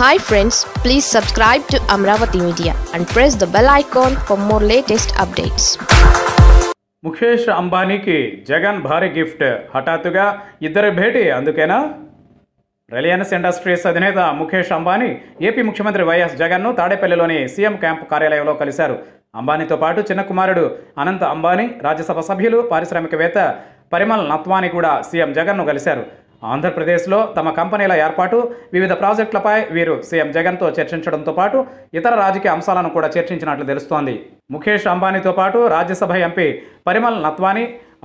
Hi friends please subscribe to Amaravati media and press the bell icon for more latest updates Mukesh అంబానీకి Jagan భారీ gift. హఠాత్తుగా ఇద్దరి భేటీ అందుకేనా? Reliance Industries అధినేత Mukesh Ambani AP ముఖ్యమంత్రి వైఎస్ జగన్ను తాడేపల్లిలోని సీఎం క్యాంప్ కార్యాలయంలో కలిశారు. అంబానీతో పాటు చిన్న కుమారుడు అనంత్ అంబానీ రాజ్యసభ సభ్యులు పారిశ్రామికవేత్త పరిమల్ నత్వాని కూడా సీఎం జగన్ను కలిశారు. ఆంధ్రప్రదేశ్లో తమ కంపెనీల ఏర్పాటు వివిధ ప్రాజెక్టులపై వీరు సీఎం జగన్తో చర్చించడంతో పాటు ఇతర రాజకీయ అంశాలను కూడా చర్చించినట్లు తెలుస్తోంది. ముఖేష్ అంబానీతో పాటు రాజ్యసభ ఎంపీ పరిమల్ నత్వానీ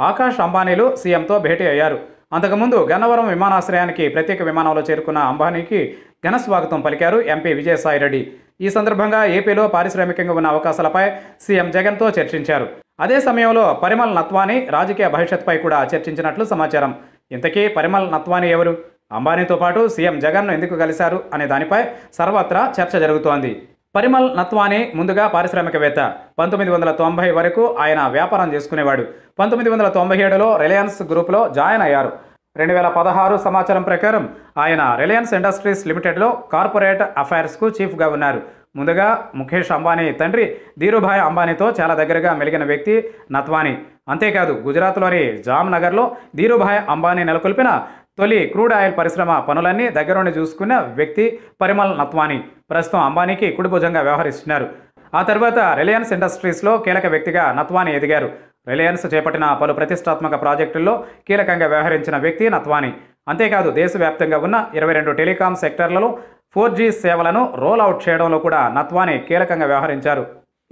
ఆకాష్ అంబానీలు సీఎంతో భేటీ అయ్యారు. అంతకుముందు గన్నవరం విమానాశ్రయానికి ప్రత్యేక విమానంలో చేరుకున్న అంబానీకి ఘన స్వాగతం పలికారు ఎంపీ విజయసాయిరెడ్డి ఈ సందర్భంగా ఏపీలో పారిశ్రామికంగా ఉన్న అవకాశాలపై సీఎం జగన్తో చర్చించారు. అదే సమయంలో పరిమల్ నత్వానీ రాజకీయ భవిష్యత్తుపై కూడా చర్చించినట్లు సమాచారం. ఇంతకీ పరిమల్ నత్వానీ ఎవరు? అంబానీతో పాటు సీఎం జగన్ను ఎందుకు కలిశారు అనే దానిపై సర్వత్రా చర్చ జరుగుతోంది. పరిమల్ నత్వానీ ముందుగా పారిశ్రామికవేత్త. పంతొమ్మిది వందల తొంభై వరకు ఆయన వ్యాపారం చేసుకునేవాడు. పంతొమ్మిది వందల తొంభై ఏడులో రిలయన్స్ గ్రూప్లో జాయిన్ అయ్యారు. రెండు వేల పదహారు సమాచారం ప్రకారం ఆయన రిలయన్స్ ఇండస్ట్రీస్ లిమిటెడ్లో కార్పొరేట్ అఫైర్స్కు చీఫ్గా ఉన్నారు. ముందుగా ముఖేష్ అంబానీ తండ్రి ధీరుభాయ్ అంబానీతో చాలా దగ్గరగా మెలిగిన వ్యక్తి నత్వానీ. అంతేకాదు గుజరాత్లోని జామ్నగర్లో ధీరుభాయ్ అంబానీ నెలకొల్పిన తొలి క్రూడ్ ఆయిల్ పరిశ్రమ పనులన్నీ దగ్గరుండి చూసుకున్న వ్యక్తి పరిమల్ నత్వానీ. ప్రస్తుతం అంబానీకి కుడిభుజంగా వ్యవహరిస్తున్నారు. ఆ తర్వాత రిలయన్స్ ఇండస్ట్రీస్లో కీలక వ్యక్తిగా నత్వానీ ఎదిగారు. రిలయన్స్ చేపట్టిన పలు ప్రతిష్టాత్మక ప్రాజెక్టుల్లో కీలకంగా వ్యవహరించిన వ్యక్తి నత్వానీ. అంతేకాదు దేశవ్యాప్తంగా ఉన్న ఇరవై రెండు టెలికాం సెక్టర్లలో ఫోర్ జీ సేవలను రోల్ అవుట్ చేయడంలో కూడా నత్వానీ కీలకంగా వ్యవహరించారు.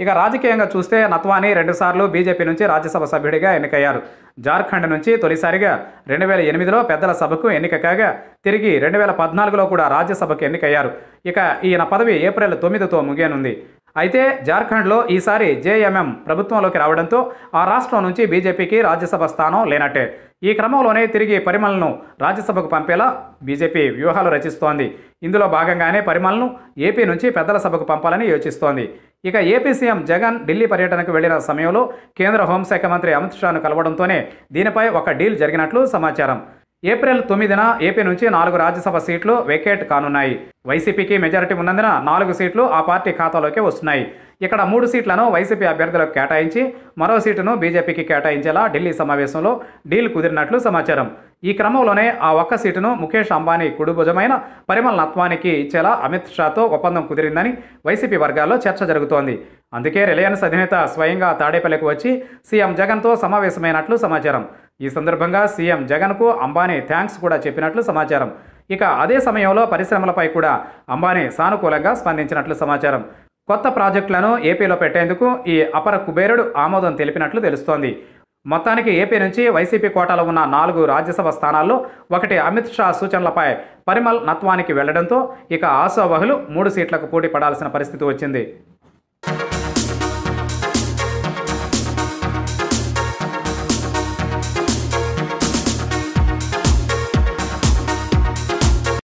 ఇక రాజకీయంగా చూస్తే నత్వాని రెండుసార్లు బీజేపీ నుంచి రాజ్యసభ సభ్యుడిగా ఎన్నికయ్యారు. జార్ఖండ్ నుంచి తొలిసారిగా రెండు వేల ఎనిమిదిలో పెద్దల సభకు ఎన్నిక కాగా తిరిగి రెండు వేల పద్నాలుగులో కూడా రాజ్యసభకు ఎన్నికయ్యారు. ఇక ఈయన పదవి ఏప్రిల్ తొమ్మిదితో ముగియనుంది. అయితే జార్ఖండ్లో ఈసారి జేఎంఎం ప్రభుత్వంలోకి రావడంతో ఆ రాష్ట్రం నుంచి బీజేపీకి రాజ్యసభ స్థానం లేనట్టే. ఈ క్రమంలోనే తిరిగి పరిమళను రాజ్యసభకు పంపేలా బీజేపీ వ్యూహాలు రచిస్తోంది. ఇందులో భాగంగానే పరిమళను ఏపీ నుంచి పెద్దల సభకు పంపాలని యోచిస్తోంది. ఇక ఏపీ సీఎం జగన్ ఢిల్లీ పర్యటనకు వెళ్ళిన సమయంలో కేంద్ర హోంశాఖ మంత్రి అమిత్ షాను కలవడంతోనే దీనిపై ఒక డీల్ జరిగినట్లు సమాచారం. ఏప్రిల్ తొమ్మిదిన ఏపీ నుంచి నాలుగు రాజ్యసభ సీట్లు వెకేట్ కానున్నాయి. వైసీపీకి మెజారిటీ ఉన్నందున నాలుగు సీట్లు ఆ పార్టీ ఖాతాలోకి వస్తున్నాయి. ఇక్కడ మూడు సీట్లను వైసీపీ అభ్యర్థులకు కేటాయించి మరో సీటును బీజేపీకి కేటాయించేలా ఢిల్లీ సమావేశంలో డీల్ కుదిరినట్లు సమాచారం. ఈ క్రమంలోనే ఆ ఒక్క సీటును ముఖేష్ అంబానీ కుడుభుజమైన పరిమల్ నత్వానికి ఇచ్చేలా అమిత్ షాతో ఒప్పందం కుదిరిందని వైసీపీ వర్గాల్లో చర్చ జరుగుతోంది. అందుకే రిలయన్స్ అధినేత స్వయంగా తాడేపల్లికి వచ్చి సీఎం జగన్తో సమావేశమైనట్లు సమాచారం. ఈ సందర్భంగా సీఎం జగన్కు అంబానీ థ్యాంక్స్ కూడా చెప్పినట్లు సమాచారం. ఇక అదే సమయంలో పరిశ్రమలపై కూడా అంబానీ సానుకూలంగా స్పందించినట్లు సమాచారం. కొత్త ప్రాజెక్టులను ఏపీలో పెట్టేందుకు ఈ అపర కుబేరుడు ఆమోదం తెలిపినట్లు తెలుస్తోంది. మొత్తానికి ఏపీ నుంచి వైసీపీ కోటాలో ఉన్న నాలుగు రాజ్యసభ స్థానాల్లో ఒకటి అమిత్ షా సూచనలపై పరిమల్ నత్వానికి వెళ్ళడంతో ఇక ఆశావహులు మూడు సీట్లకు పోటీ పడాల్సిన పరిస్థితి వచ్చింది.